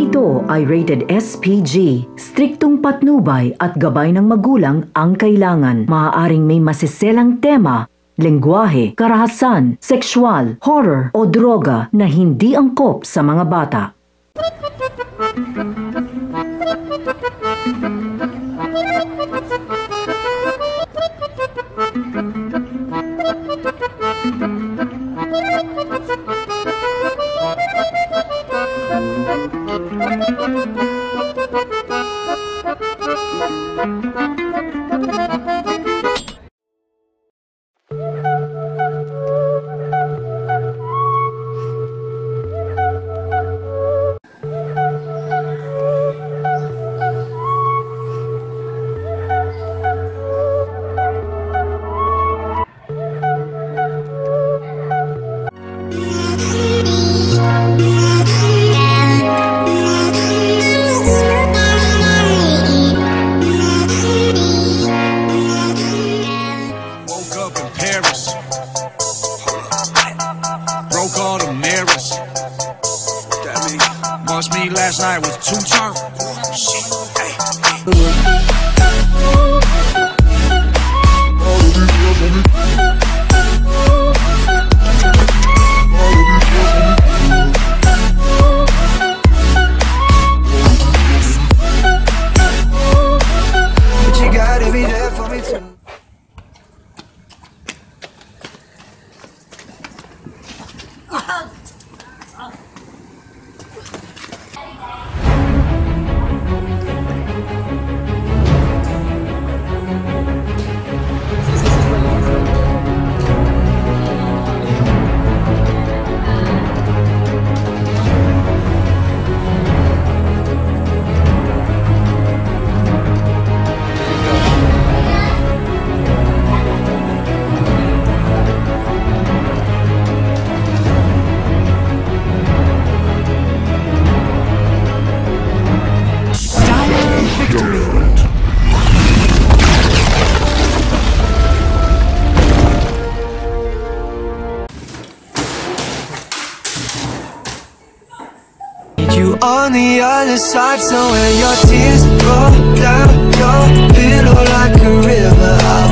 ito ay rated SPG. Striktong patnubay at gabay ng magulang ang kailangan. Maaaring may masiselang tema, lengguwahe, karahasan, sexual, horror o droga na hindi angkop sa mga bata. Must mean last night was two turn. Shit, hey, hey. you on the other side So when your tears roll down your pillow like a river. I'll